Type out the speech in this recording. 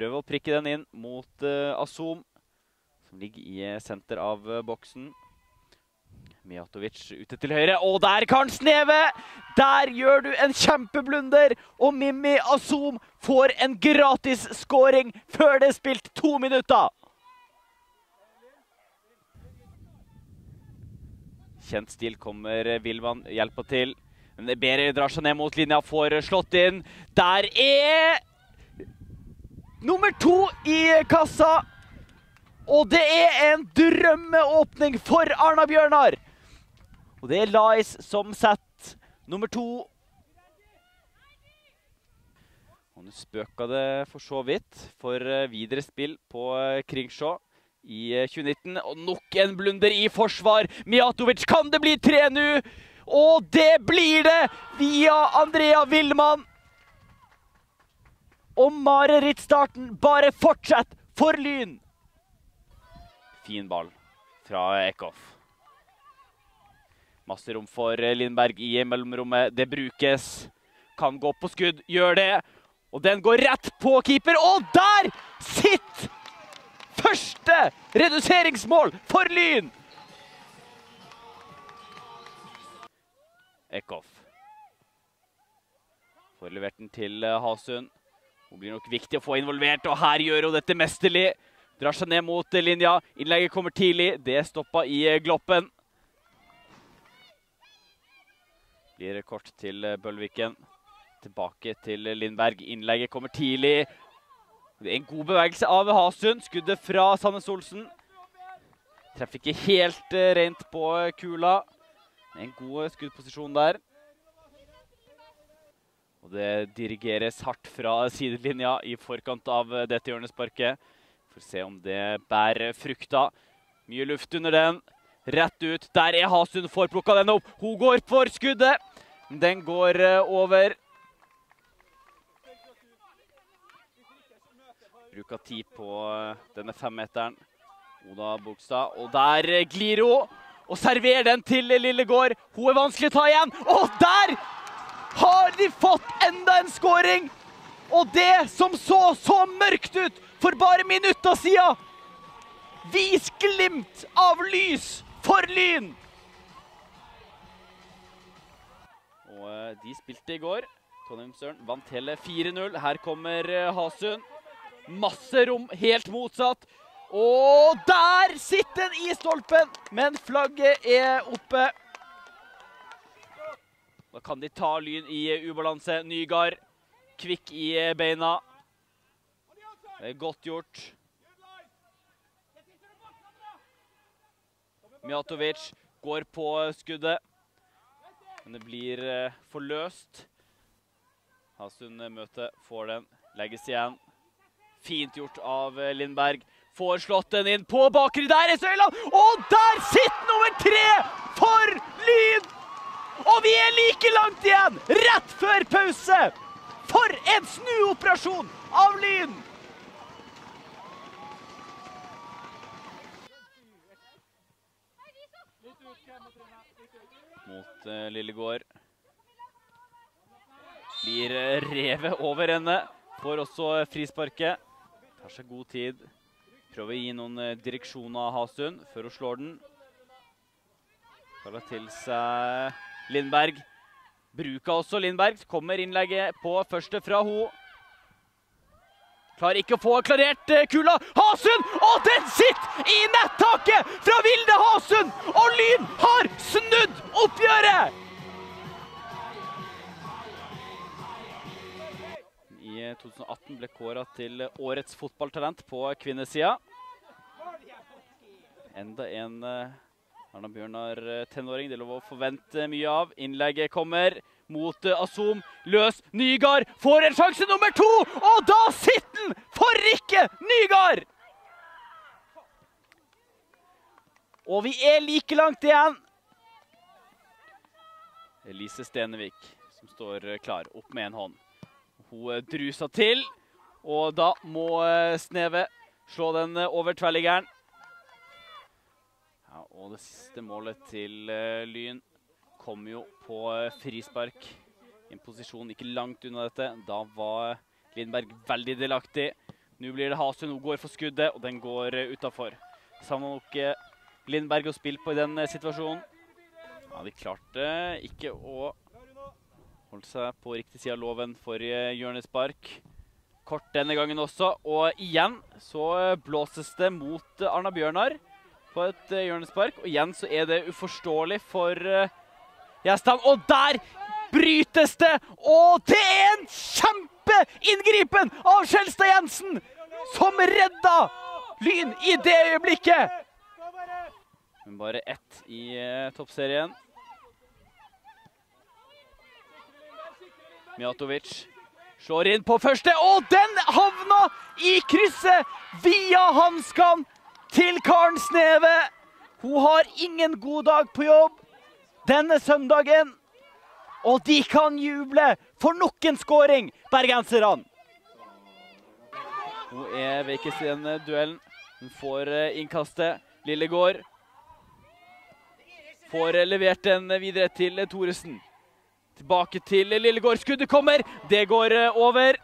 Prøver å prikke den inn mot uh, Azum, som ligger i uh, senter av uh, boksen. Mijatovic ute til høyre, og der kan sneve! Der gjør du en kjempeblunder, og Mimmi Azum får en gratis scoring før det er spilt to minutter. Kjent stil kommer Vilvan hjelpa til. Men Beri drar seg ned mot linja, får slått inn. Der er nummer to i kassa. Og det er en drømmeåpning for Arna-Bjørnar. Og det er Lais som setter nummer to. Og nå spøka det for så vidt for eh, videre spill på eh, Kringsjå i 2019. Og nok en blunder i forsvar. Mijatovic, kan det bli tre nå? Og det blir det via Andrea Willmann. Og marerittstarten bare fortsetter for Lyn. Fin ball fra Eckhoff. Masse rom for Lindberg i mellomrommet. Det brukes. Kan gå på skudd. Gjør det. Og den går rett på keeper. Og der sitter første reduseringsmål for Lyn! Eckhoff. Får levert den til Hasund. Hun blir nok viktig å få involvert, og her gjør hun dette mesterlig. Drar seg ned mot eh, linja. Innlegget kommer tidlig. Det stoppa i eh, gloppen. Blir kort til Bølviken. Tilbake til Lindberg. Innlegget kommer tidlig. Det er en god bevegelse av Hasund. Skuddet fra Sandnes Olsen. Treffer ikke helt rent på kula. En god skuddposisjon der. Og det dirigeres hardt fra sidelinja i forkant av dette hjørnesparket. Får se om det bærer frukta. Mye luft under den. Rett ut. Der er Hasund. Får plukka den opp. Hun går for skuddet. Den går over. over. av tid på eh, denne femmeteren. Oda Bogstad. Og der eh, glir hun og serverer den til Lillegård. Hun er vanskelig å ta igjen. Og der har de fått enda en skåring! Og det som så så mørkt ut for bare minutter siden, vis glimt av lys for Lyn! Og eh, de spilte i går. Trondheimsøren vant hele 4-0. Her kommer eh, Hasund. Masse rom, helt motsatt. Og der sitter den i stolpen, men flagget er oppe. Da kan de ta Lyn i ubalanse. Nygard kvikk i beina. Det er godt gjort. Mijatovic går på skuddet, men det blir eh, forløst. Hasund møter, får den, legges igjen. Fint gjort av eh, Lindberg. Får slått den inn på bakre. Der er Søyland! Og der sitter nummer tre for Lyn! Og vi er like langt igjen! Rett før pause! For en snuoperasjon av Lyn! Mot uh, Lillegård. Blir uh, revet over henne. Får også frisparket. Tar seg god tid. Prøver å gi noen uh, direksjoner av Hasund før hun slår den. Kaller til seg Lindberg. Bruker også Lindberg. Kommer innlegget på første fra ho. Klarer ikke å få klarert kula. Hasund! Og den sitter i nettaket fra Vilde Hasund! Og Lyn har snudd oppgjøret! I 2018 ble kåra til årets fotballtalent på kvinnesida. Enda en Arna Bjørnar tenåring. Det er lov å forvente mye av. Innlegget kommer mot Azum. Løs. Nygard får en sjanse nummer to! Og da sitter den for ikke Nygard! Og vi er like langt igjen. Elise Stenevik som står klar, opp med en hånd. Hun druser til, og da må Sneve slå den over tverrliggeren. Ja, og det siste målet til uh, Lyn kom jo på uh, frispark. En posisjon ikke langt unna dette. Da var Lindberg veldig delaktig. Nå blir det Hasund. som går for skuddet, og den går uh, utafor. Savna nok Lindberg å spille på i den situasjonen. Ja, De klarte ikke å holde seg på riktig side av låven forrige hjørnespark. Kort denne gangen også, og igjen så blåses det mot Arna Bjørnar på et uh, hjørnespark. Og igjen så er det uforståelig for Gjestan. Og der brytes det! Og er en kjempeinngripen av Skjelstad Jensen! Som redda Lyn i det øyeblikket! Men bare ett i uh, toppserien. Mijatovic slår inn på første, og den havna i krysset via hanskene til Karen Sneve. Hun har ingen god dag på jobb denne søndagen. Og de kan juble for nok en skåring, bergenserne. Hun er veikest i denne duellen. Hun får eh, innkastet. Lillegård får eh, levert den videre til Thoresen. Tilbake til Lillegård. Skuddet kommer. Det går eh, over.